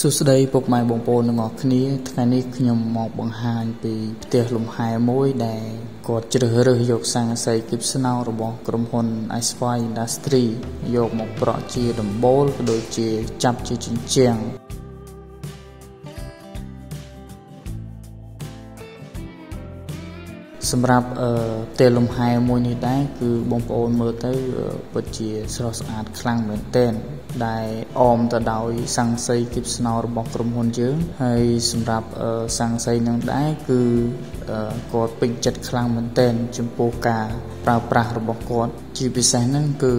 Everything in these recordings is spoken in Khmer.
សួស្តីពុកម៉ែបងប្អូនទាំងអស់គ្នាថ្ងៃនេះខ្ញុំមកបង្ហាញពីផ្ទះលំហែមួយដែលគាត់ជ្រើសរើសយកស័ង្កសីគីបស្នោរបស់ក្រុមហ៊ុន Asphalt Industry យកមកប្រក់ជាដំបូលក៏ដូចជាចាប់ជាជញ្ជាំង សម្រាប់អឺផ្ទះលំហែមួយនេះដែរគឺបងប្អូនមើលទៅពិតជាស្រស់ស្អាតខ្លាំងមែនទែនដែលអមទៅដោយស័ង្កសីគីបស្នោរបស់ក្រុមហ៊ុនយើងហើយសម្រាប់ស័ង្កសីនឹងដែរគឺគាត់ពេញចិត្តខ្លាំងមែនទែនចំពោះការប្រើប្រាស់របស់គាត់ជាពិសេសហ្នឹងគឺ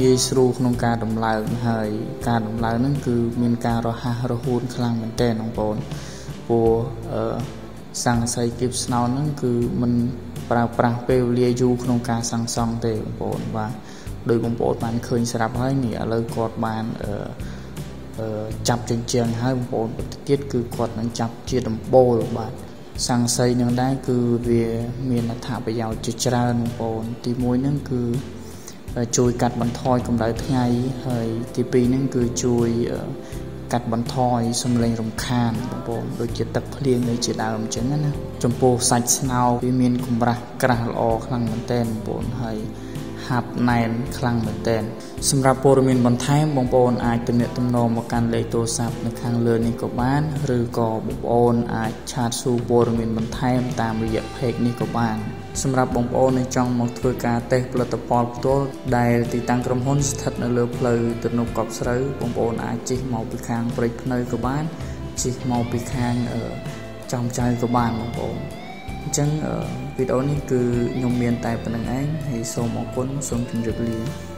ងាយស្រួលក្នុងការដំឡើងហើយការដំឡើងហ្នឹងគឺមានការរហ័សរហួនខ្លាំងមែនទែនបងប្អូនព្រោះអឺ សង្កសីគៀបស្នោហ្នឹងគឺมันប្រើប្រាស់ពេលវេលាយូរក្នុងការសាងសង់ទេបងប្អូនបាទដោយបងប្អូនបានឃើញស្រាប់ហើយនេះឥឡូវគាត់បានអឺចាប់ជញ្ជាំងហើយបងប្អូនបន្តទៀតគឺគាត់នឹងចាប់ជាដំបូលបាទសង្កសីនឹងដែរគឺវាមានអត្ថប្រយោជន៍ជាច្រើនបងប្អូនទី1ហ្នឹងគឺជួយកាត់បន្ថយកម្ដៅថ្ងៃហើយទី2ហ្នឹងគឺជួយ កាត់បន្ថយសំឡេងរំខានបងប្អូនដូចជាទឹកភ្លៀងនៅជាដើមអញ្ចឹងណាចំពោះសាច់ស្នោវាមានកម្រាស់ក្រាស់ល្អខ្លាំងមែនទែនបងប្អូនហើយហាប់ណែនខ្លាំងមែនទែនសម្រាប់ព័ត៌មានបន្ថែមបងប្អូនអាចទំនាក់ទំនងមកកាន់លេខទូរស័ព្ទនៅខាងលើនេះក៏បានឬក៏បងប្អូនអាចឆាតសួរព័ត៌មានបន្ថែមតាមរយៈ page នេះក៏បាន សម្រាប់បងប្អូនដែលចង់មកធ្វើការតេស្តផលិតផលផ្ទាល់ដែលទីតាំងក្រុមហ៊ុនស្ថិតនៅលើផ្លូវទំនប់កប់ស្រូវបងប្អូនអាចជិះមកពីខាងព្រៃភ្នៅក៏បានជិះមកពីខាងចំចៅក៏បានបងប្អូនអញ្ចឹងវីដេអូនេះគឺខ្ញុំមានតែប៉ុណ្្នឹងឯងហើយសូមអរគុណសូមជម្រាបលា